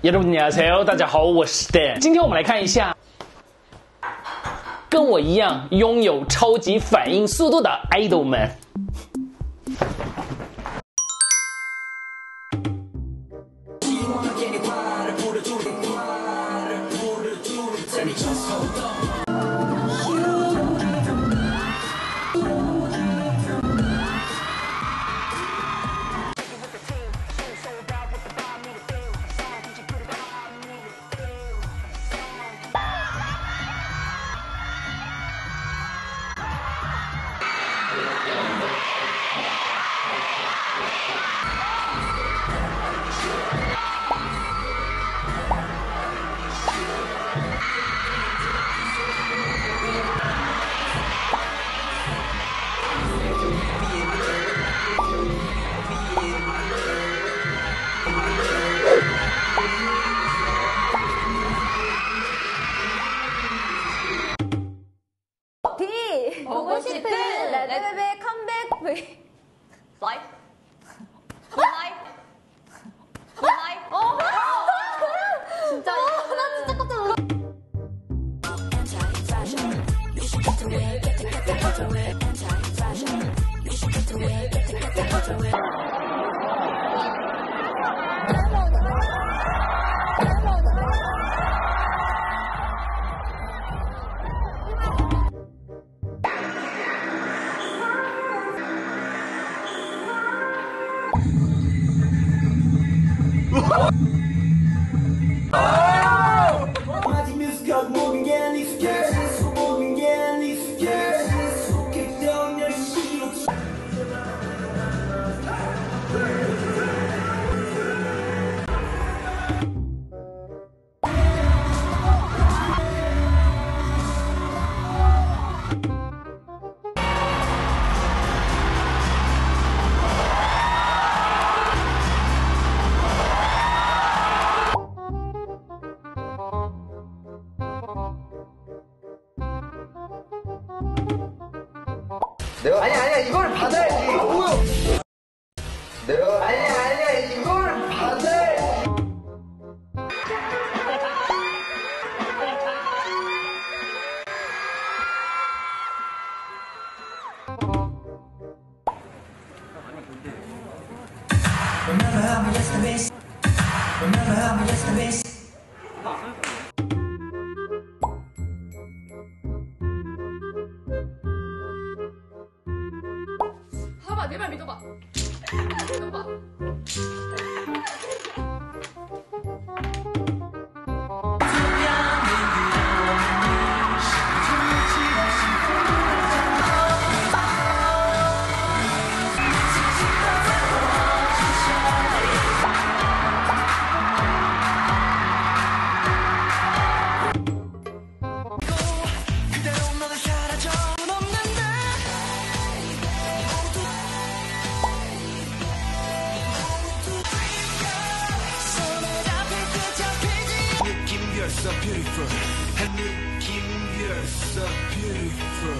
여러분 안， 大家好，我是 Dan。今天我们来看一下，跟我一样拥有超级反应速度的 idol 们。Just hold on. 라이프 라이프 라이프 어? 진짜. 어, 나 진짜 깜짝 놀랐어. 아직 What? 내가 아니 아니야 이걸 받아야지. 내가 아니야 아니야 이걸 받아야지. 봐봐 내말 你别信他，你别信他。It's are beautiful. And you give years are beautiful.